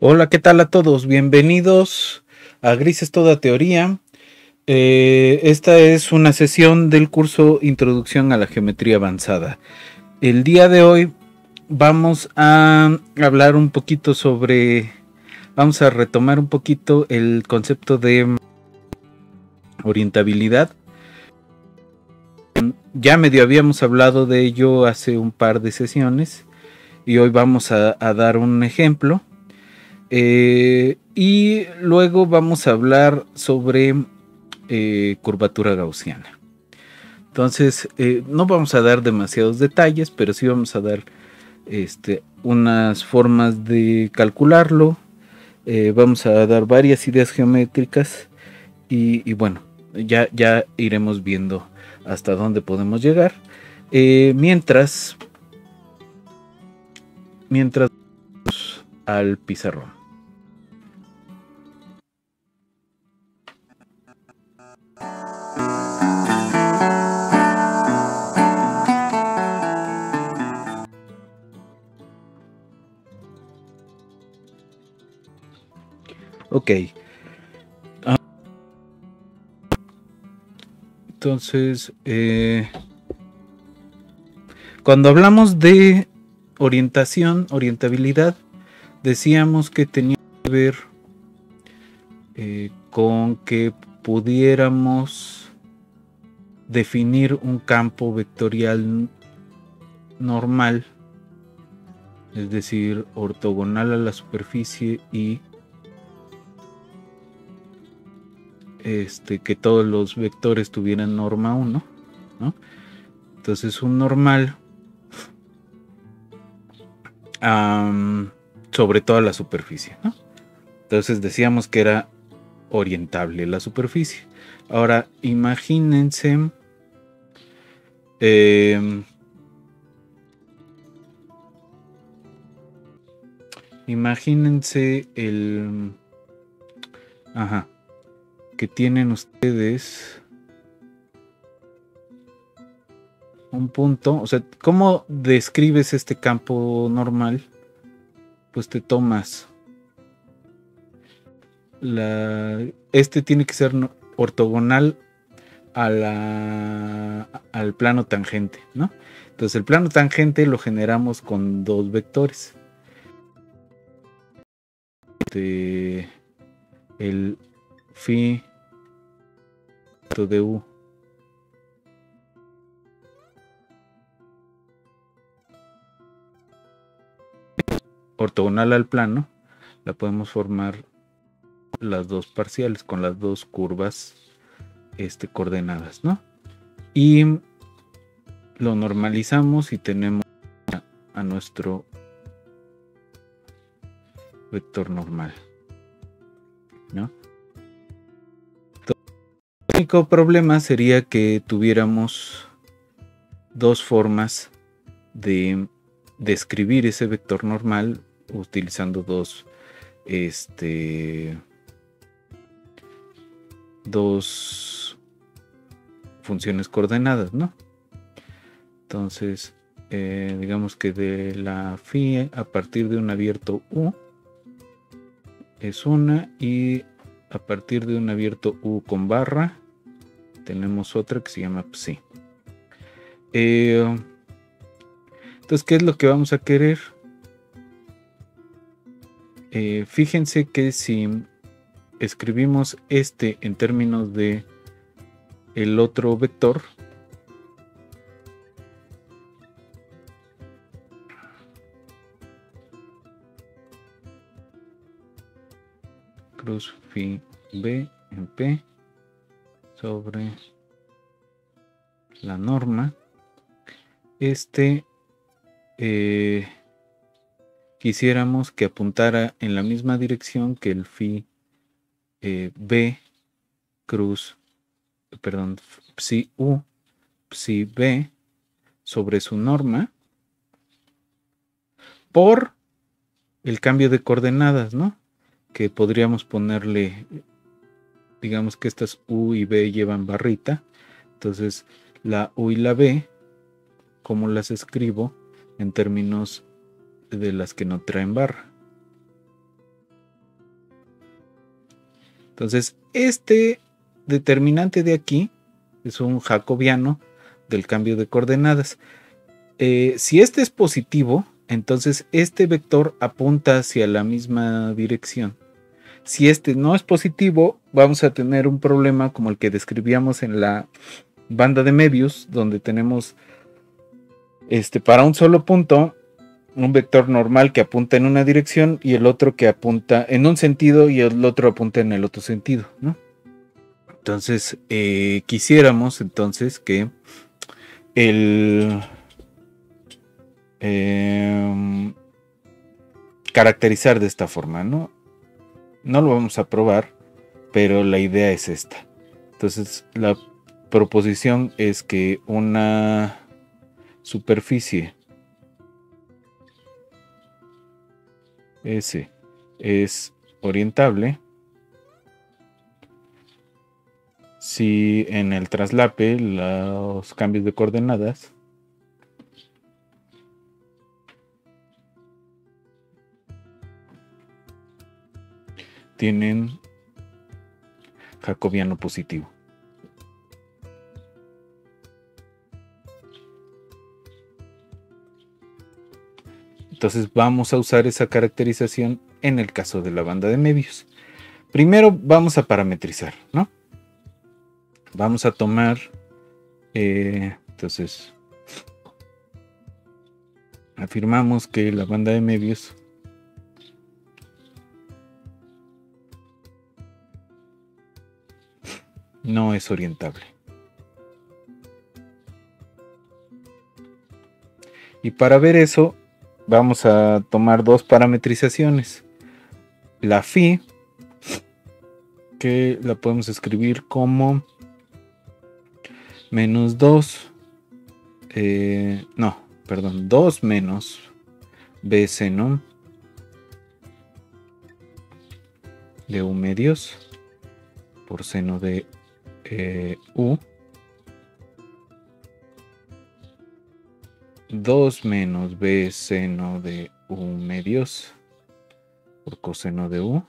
Hola, ¿qué tal a todos? Bienvenidos a Grises Toda Teoría. Eh, esta es una sesión del curso Introducción a la Geometría Avanzada. El día de hoy vamos a hablar un poquito sobre, vamos a retomar un poquito el concepto de orientabilidad. Ya medio habíamos hablado de ello hace un par de sesiones y hoy vamos a dar un ejemplo. Eh, y luego vamos a hablar sobre eh, curvatura gaussiana. Entonces, eh, no vamos a dar demasiados detalles, pero sí vamos a dar este, unas formas de calcularlo. vamos a dar varias ideas geométricas y, bueno, ya, ya iremos viendo hasta dónde podemos llegar. mientras, mientras al pizarrón. Ok. Ah. Entonces, eh, cuando hablamos de orientación, orientabilidad, decíamos que tenía que ver eh, con que pudiéramos definir un campo vectorial normal, es decir, ortogonal a la superficie y este, que todos los vectores tuvieran norma 1. Entonces un normal sobre toda la superficie. Entonces decíamos que era orientable la superficie. Ahora imagínense em, imagínense el ajá que tienen ustedes un punto, o sea, ¿cómo describes este campo normal? Pues te tomas este tiene que ser ortogonal a la, al plano tangente, ¿no? Entonces el plano tangente lo generamos con dos vectores. Este, el phi de U. Ortogonal al plano, la podemos formar las dos parciales con las dos curvas este, coordenadas, ¿no? Y lo normalizamos y tenemos a nuestro vector normal, ¿no? Único problema sería que tuviéramos dos formas de describir ese vector normal utilizando dos este dos funciones coordenadas, ¿no? Entonces, eh, digamos que de la phi a partir de un abierto U es una y a partir de un abierto U con barra tenemos otra que se llama psi. Eh, entonces, ¿qué es lo que vamos a querer? Eh, fíjense que si escribimos este en términos de el otro vector, cruz phi b en p sobre la norma este eh, quisiéramos que apuntara en la misma dirección que el phi eh, b cruz, perdón, psi u, psi b sobre su norma por el cambio de coordenadas, ¿no? Que podríamos ponerle, digamos que estas u y b llevan barrita, entonces la u y la b cómo las escribo en términos de las que no traen barra. Entonces, este determinante de aquí es un jacobiano del cambio de coordenadas. Eh, si este es positivo, entonces este vector apunta hacia la misma dirección. Si este no es positivo, vamos a tener un problema como el que describíamos en la banda de Mebius, donde tenemos este, para un solo punto, un vector normal que apunta en una dirección y el otro que apunta en un sentido y el otro apunta en el otro sentido, Entonces, eh, quisiéramos entonces que el em, caracterizar de esta forma, ¿no? No lo vamos a probar, pero la idea es esta. Entonces, la proposición es que una superficie S es orientable si en el traslape los cambios de coordenadas tienen jacobiano positivo. Entonces vamos a usar esa caracterización en el caso de la banda de medios. Primero vamos a parametrizar, ¿no? Vamos a tomar, eh, entonces, afirmamos que la banda de medios no es orientable. Y para ver eso, vamos a tomar dos parametrizaciones. La phi, que la podemos escribir como menos 2, eh, no, perdón, 2 menos b seno de u medios por seno de eh, u 2 menos b seno de u medios por coseno de u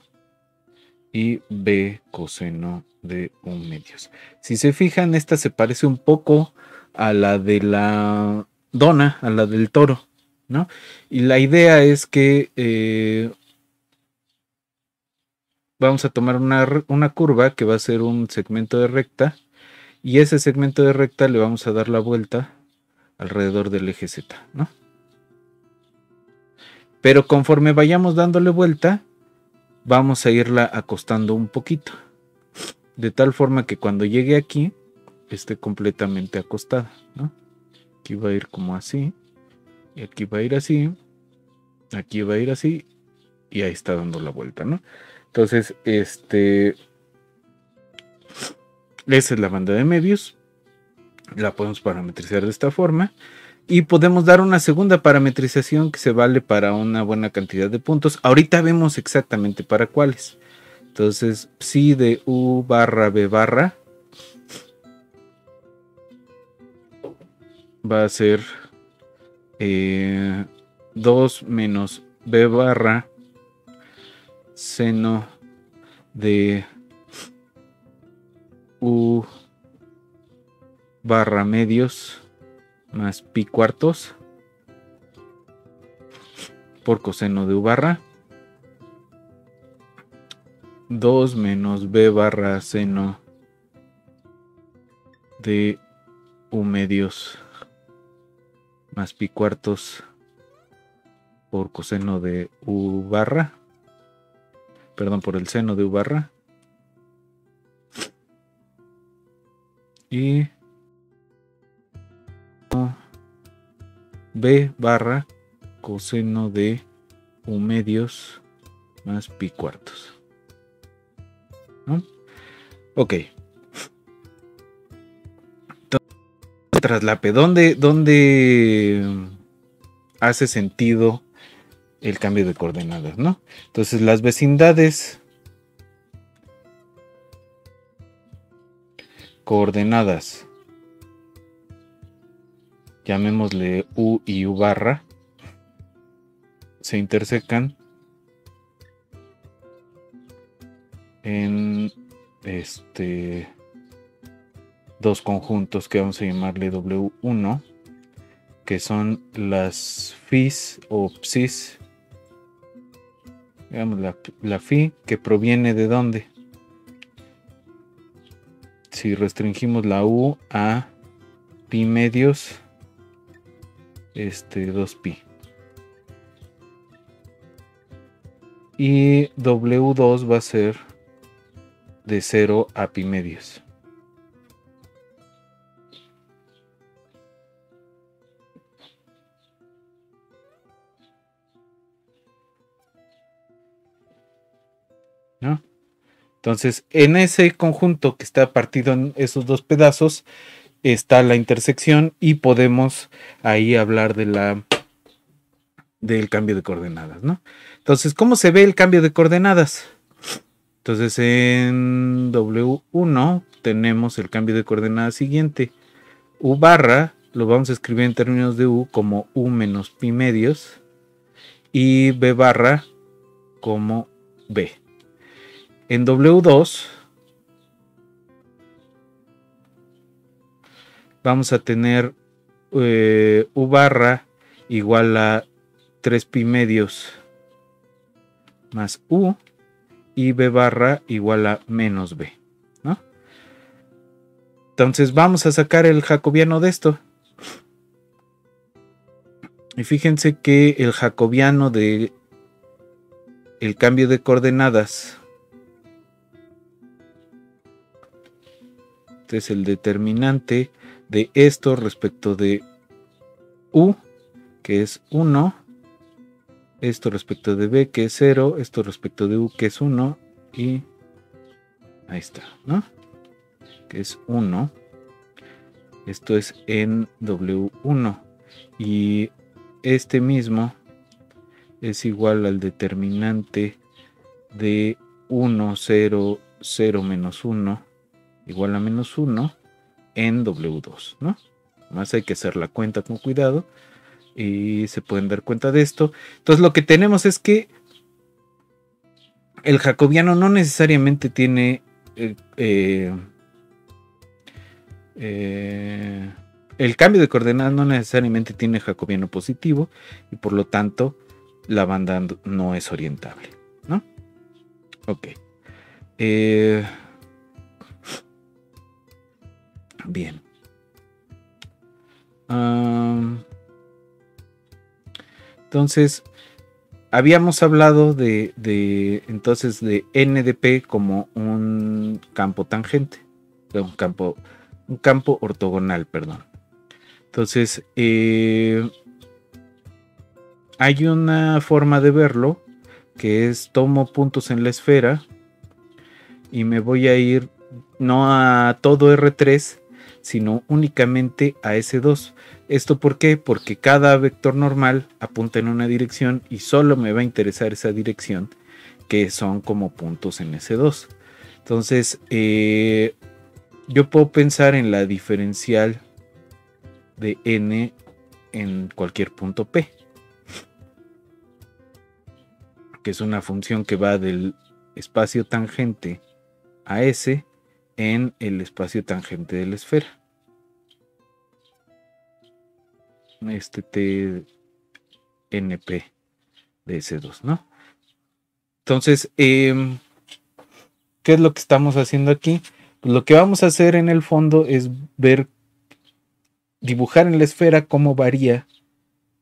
y b coseno de u medios. Si se fijan, esta se parece un poco a la de la dona, a la del toro, ¿no? Y la idea es que eh, vamos a tomar una, curva que va a ser un segmento de recta y ese segmento de recta le vamos a dar la vuelta alrededor del eje Z, ¿no? Pero conforme vayamos dándole vuelta, vamos a irla acostando un poquito. De tal forma que cuando llegue aquí, esté completamente acostada, ¿no? Aquí va a ir como así. Y aquí va a ir así. Aquí va a ir así. Y ahí está dando la vuelta, ¿no? Entonces, este... Esa es la banda de medios la podemos parametrizar de esta forma y podemos dar una segunda parametrización que se vale para una buena cantidad de puntos. Ahorita vemos exactamente para cuáles. Entonces, psi de u barra b barra va a ser 2 eh, menos b barra seno de u barra medios más pi cuartos por coseno de u barra. 2 menos b barra seno de u medios más pi cuartos por coseno de u barra, perdón, por el seno de u barra. Y b barra coseno de u medios más pi cuartos. ¿No? Ok. traslape, ¿dónde, ¿dónde hace sentido el cambio de coordenadas, ¿no? Entonces las vecindades coordenadas, llamémosle U y U barra, se intersecan en este dos conjuntos que vamos a llamarle W1, que son las FIS o PSIS. Digamos, la, la FI que proviene de dónde. Si restringimos la U a pi medios, este 2pi. Y W2 va a ser de 0 a pi medios. Entonces, en ese conjunto que está partido en esos dos pedazos, está la intersección y podemos ahí hablar de la del cambio de coordenadas, ¿no? Entonces, ¿cómo se ve el cambio de coordenadas? Entonces, en W1 tenemos el cambio de coordenadas siguiente. U barra lo vamos a escribir en términos de U como U menos pi medios y B barra como B. En W2 vamos a tener eh, U barra igual a 3 pi medios más U y B barra igual a menos B. ¿no? Entonces vamos a sacar el jacobiano de esto. Y fíjense que el jacobiano de el cambio de coordenadas es el determinante de esto respecto de U, que es 1. Esto respecto de B, que es 0. Esto respecto de U, que es 1. Y ahí está, ¿no? Que es 1. Esto es en W1. Y este mismo es igual al determinante de 1, 0, 0 menos 1 igual a menos 1 en W2, ¿no? Más hay que hacer la cuenta con cuidado y se pueden dar cuenta de esto. Entonces lo que tenemos es que el jacobiano no necesariamente tiene eh, eh, eh, el cambio de coordenadas no necesariamente tiene jacobiano positivo y por lo tanto la banda no es orientable, ¿no? Ok. Bien. entonces, habíamos hablado de, entonces de NDP como un campo tangente, un campo, un campo ortogonal, perdón. Entonces, eh, hay una forma de verlo que es tomo puntos en la esfera y me voy a ir no a todo R3, sino únicamente a S2. ¿Esto por qué? Porque cada vector normal apunta en una dirección y solo me va a interesar esa dirección, que son como puntos en S2. Entonces, eh, yo puedo pensar en la diferencial de n en cualquier punto P, que es una función que va del espacio tangente a S en el espacio tangente de la esfera. este TNP de S2, ¿no? Entonces, em, ¿qué es lo que estamos haciendo aquí? Pues lo que vamos a hacer en el fondo es ver, dibujar en la esfera cómo varía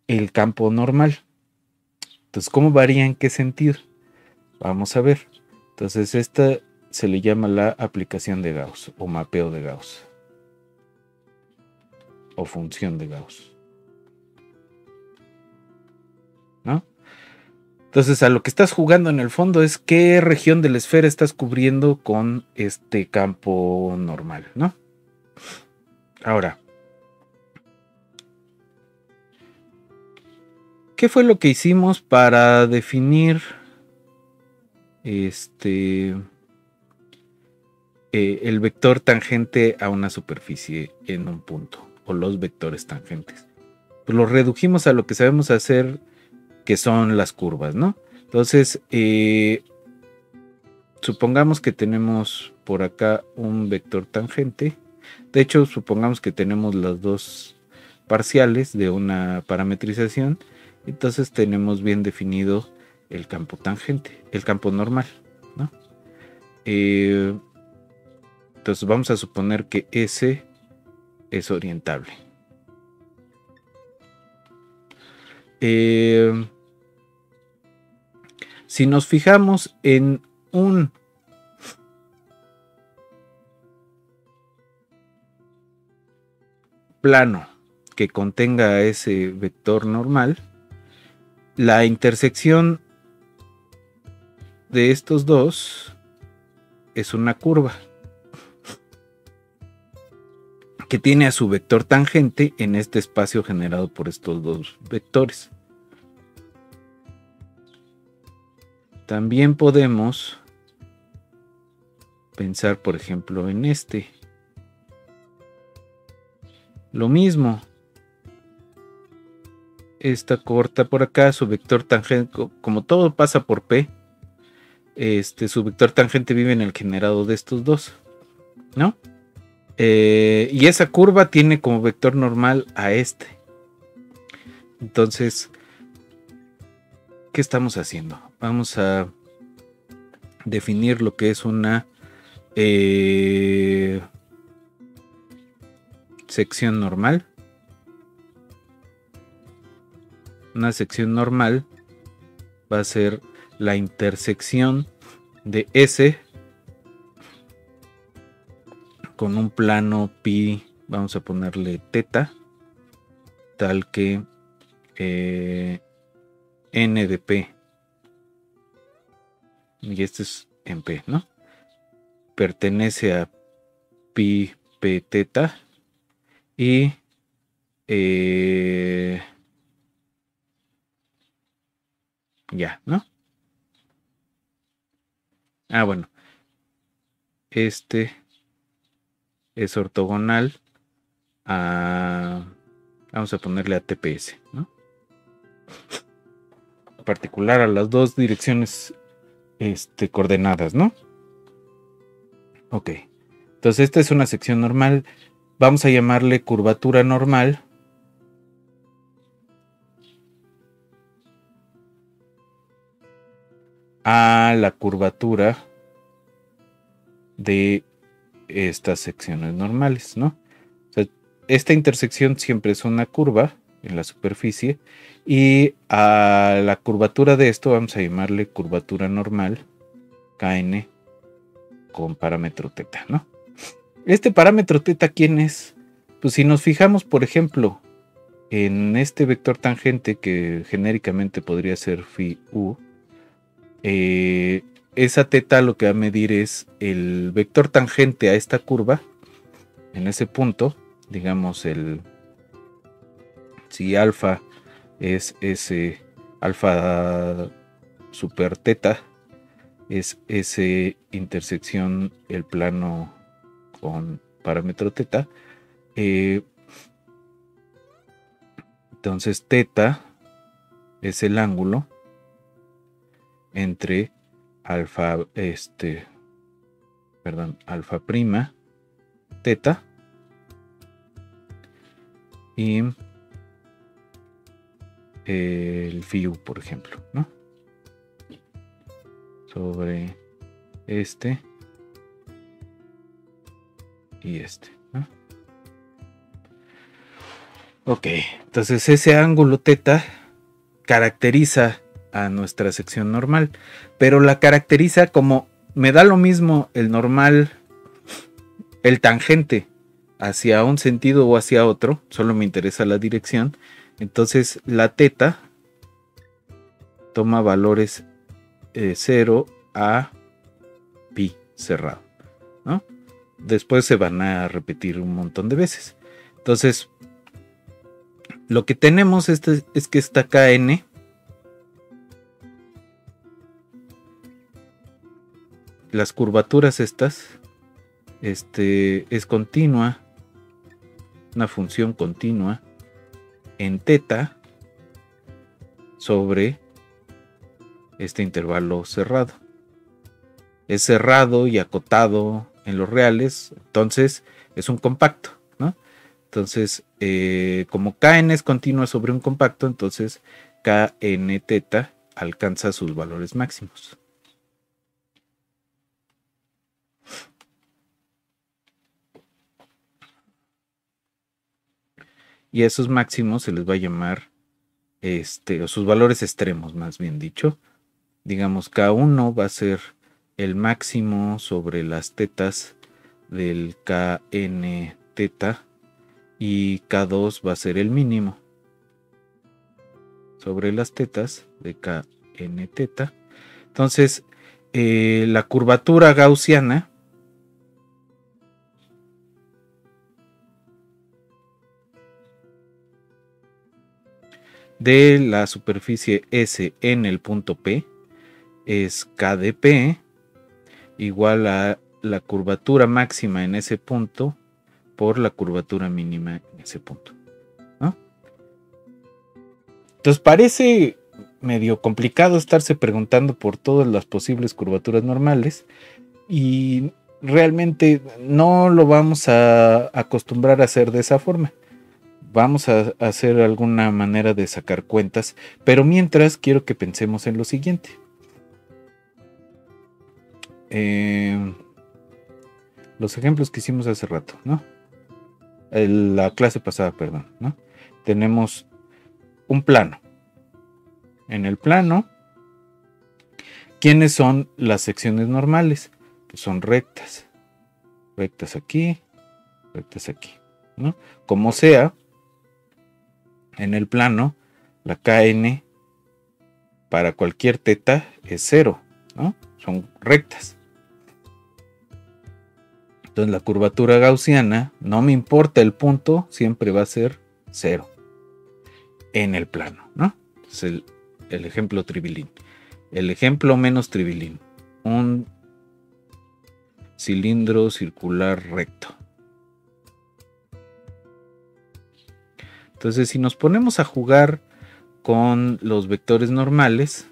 el campo normal. Entonces, ¿cómo varía en qué sentido? Vamos a ver. Entonces, esta se le llama la aplicación de Gauss o mapeo de Gauss o función de Gauss. ¿No? Entonces, a lo que estás jugando en el fondo es qué región de la esfera estás cubriendo con este campo normal, ¿no? Ahora, ¿qué fue lo que hicimos para definir este eh, el vector tangente a una superficie en un punto o los vectores tangentes? Pues lo redujimos a lo que sabemos hacer que son las curvas, ¿no? Entonces, eh, supongamos que tenemos por acá un vector tangente. De hecho, supongamos que tenemos las dos parciales de una parametrización. Entonces tenemos bien definido el campo tangente, el campo normal, ¿no? Eh, entonces vamos a suponer que S es orientable. Eh, si nos fijamos en un plano que contenga ese vector normal, la intersección de estos dos es una curva que tiene a su vector tangente en este espacio generado por estos dos vectores. También podemos pensar, por ejemplo, en este. Lo mismo. Esta corta por acá, su vector tangente, como todo pasa por P, este, su vector tangente vive en el generado de estos dos, ¿no? Eh, y esa curva tiene como vector normal a este. Entonces, ¿qué estamos haciendo? Vamos a definir lo que es una eh, sección normal. Una sección normal va a ser la intersección de S con un plano pi, vamos a ponerle teta, tal que eh, n de p. Y este es en p no pertenece a pi p teta y eh, ya no ah bueno. Este es ortogonal a vamos a ponerle a TPS ¿no? particular a las dos direcciones este, coordenadas, ¿no? Ok. Entonces esta es una sección normal. Vamos a llamarle curvatura normal. A la curvatura de estas secciones normales, ¿no? esta intersección siempre es una curva en la superficie y a la curvatura de esto vamos a llamarle curvatura normal kn con parámetro teta, ¿no? Este parámetro teta, ¿quién es? Pues si nos fijamos, por ejemplo, en este vector tangente que genéricamente podría ser phi u, eh, esa teta lo que va a medir es el vector tangente a esta curva, en ese punto, digamos el si alfa es ese alfa super teta, es ese intersección el plano con parámetro teta. Eh, entonces teta es el ángulo entre alfa, este, perdón, alfa prima, teta y el FIU, por ejemplo, ¿no? Sobre este y este. ¿no? Ok, entonces ese ángulo teta caracteriza a nuestra sección normal, pero la caracteriza como me da lo mismo el normal, el tangente hacia un sentido o hacia otro, solo me interesa la dirección, entonces la teta toma valores 0 eh, a pi cerrado, ¿no? Después se van a repetir un montón de veces. Entonces, lo que tenemos es, es que esta KN las curvaturas estas este, es continua, una función continua en teta sobre este intervalo cerrado. Es cerrado y acotado en los reales, entonces es un compacto, ¿no? Entonces, eh, como Kn es continua sobre un compacto, entonces Kn teta alcanza sus valores máximos. Y a esos máximos se les va a llamar, este, o sus valores extremos, más bien dicho. Digamos, K1 va a ser el máximo sobre las tetas del KN teta y K2 va a ser el mínimo sobre las tetas de KN teta. Entonces, eh, la curvatura gaussiana de la superficie S en el punto P es KdP igual a la curvatura máxima en ese punto por la curvatura mínima en ese punto. Entonces parece medio complicado estarse preguntando por todas las posibles curvaturas normales y realmente no lo vamos a acostumbrar a hacer de esa forma vamos a hacer alguna manera de sacar cuentas, pero mientras quiero que pensemos en lo siguiente. Eh, los ejemplos que hicimos hace rato, ¿no? la clase pasada, perdón, ¿no? Tenemos un plano. En el plano, ¿quiénes son las secciones normales? Pues son rectas. Rectas aquí, rectas aquí, ¿no? Como sea, en el plano, la KN para cualquier teta es cero, ¿no? Son rectas. Entonces la curvatura gaussiana, no me importa el punto, siempre va a ser cero en el plano, ¿no? Es el, el ejemplo trivilín. El ejemplo menos trivilín. Un cilindro circular recto. Entonces, si nos ponemos a jugar con los vectores normales,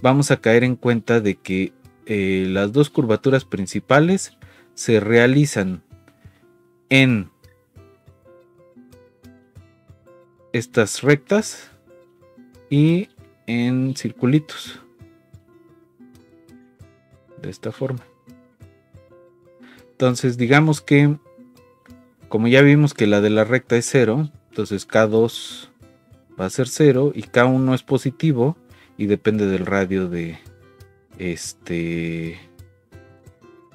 vamos a caer en cuenta de que eh, las dos curvaturas principales se realizan en estas rectas y en circulitos. De esta forma. Entonces, digamos que, como ya vimos que la de la recta es cero, entonces K2 va a ser 0 y K1 es positivo y depende del radio de este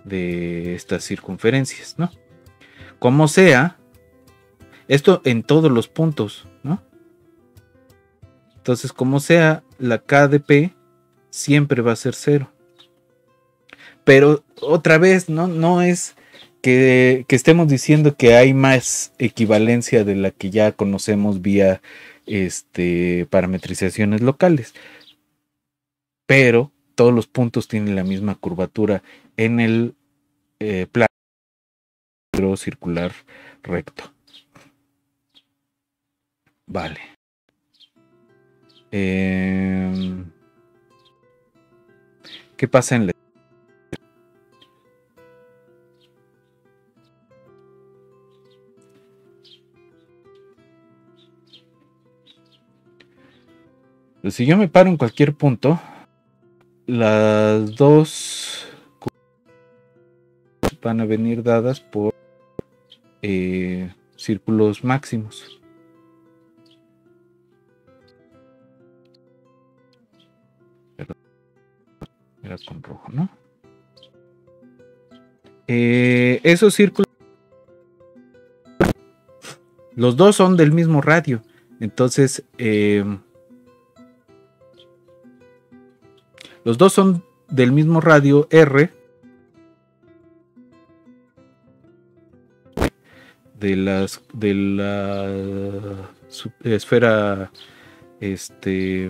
de estas circunferencias, ¿no? Como sea, esto en todos los puntos, ¿no? Entonces, como sea, la K de P siempre va a ser 0. Pero otra vez, ¿no? No es que, estemos diciendo que hay más equivalencia de la que ya conocemos vía este, parametrizaciones locales. Pero todos los puntos tienen la misma curvatura en el eh, plano circular recto. Vale. Em, ¿Qué pasa en la si yo me paro en cualquier punto, las dos van a venir dadas por eh, círculos máximos. Era con rojo, ¿no? Eh, esos círculos, los dos son del mismo radio. Entonces, eh, los dos son del mismo radio R. De las de la esfera este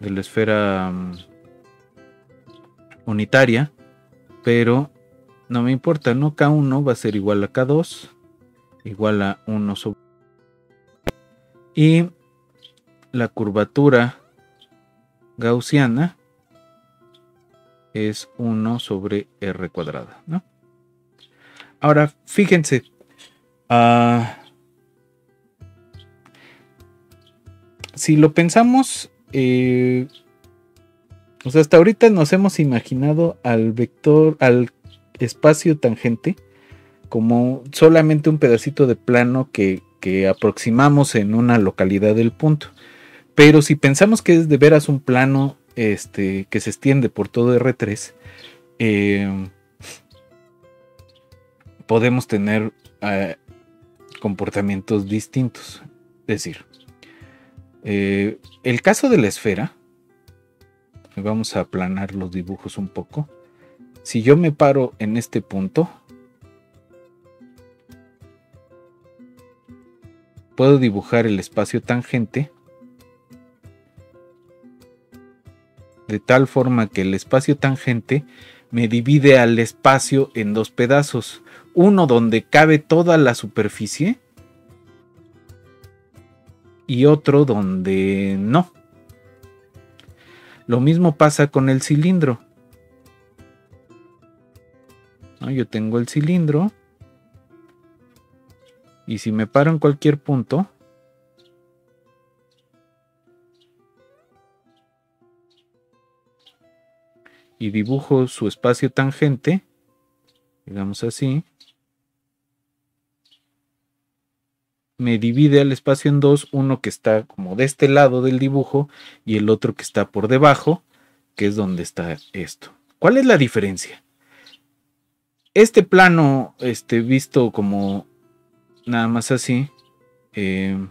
de la esfera mm, unitaria, pero no me importa, ¿no? K1 va a ser igual a K2, igual a 1 sobre... Y la curvatura gaussiana es 1 sobre R cuadrada, ¿no? Ahora, fíjense, ah, si lo pensamos, eh, sea, hasta ahorita nos hemos imaginado al vector, al espacio tangente, como solamente un pedacito de plano que, aproximamos en una localidad del punto. Pero si pensamos que es de veras un plano este, que se extiende por todo R3, eh, podemos tener eh, comportamientos distintos. Es decir, eh, el caso de la esfera, vamos a aplanar los dibujos un poco. Si yo me paro en este punto, puedo dibujar el espacio tangente de tal forma que el espacio tangente me divide al espacio en dos pedazos. Uno donde cabe toda la superficie y otro donde no. Lo mismo pasa con el cilindro. Yo tengo el cilindro. Y si me paro en cualquier punto, y dibujo su espacio tangente, digamos así, me divide el espacio en dos, uno que está como de este lado del dibujo y el otro que está por debajo, que es donde está esto. ¿Cuál es la diferencia? Este plano, este, visto como nada más así, eh,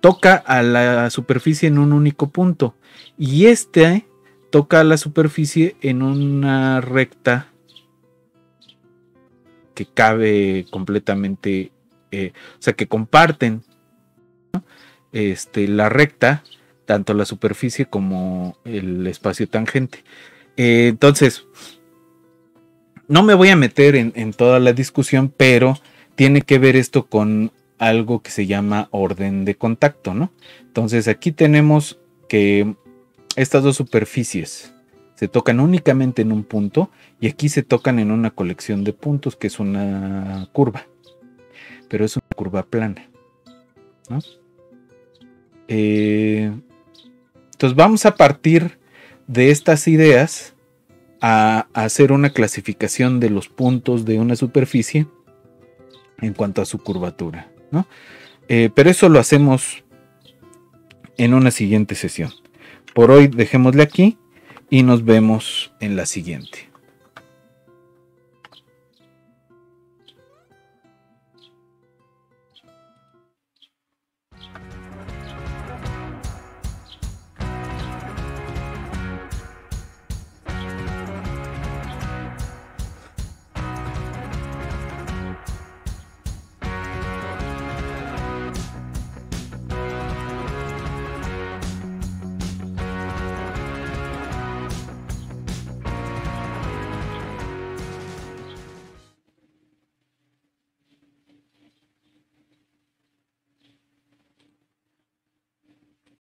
toca a la superficie en un único punto y este toca la superficie en una recta que cabe completamente eh, o sea, que comparten este, la recta, tanto la superficie como el espacio tangente. Eh, entonces, no me voy a meter en, toda la discusión, pero tiene que ver esto con algo que se llama orden de contacto, ¿no? Entonces aquí tenemos que estas dos superficies se tocan únicamente en un punto y aquí se tocan en una colección de puntos que es una curva pero es una curva plana. Eh, entonces vamos a partir de estas ideas a, hacer una clasificación de los puntos de una superficie en cuanto a su curvatura. Eh, pero eso lo hacemos en una siguiente sesión. Por hoy dejémosle aquí y nos vemos en la siguiente.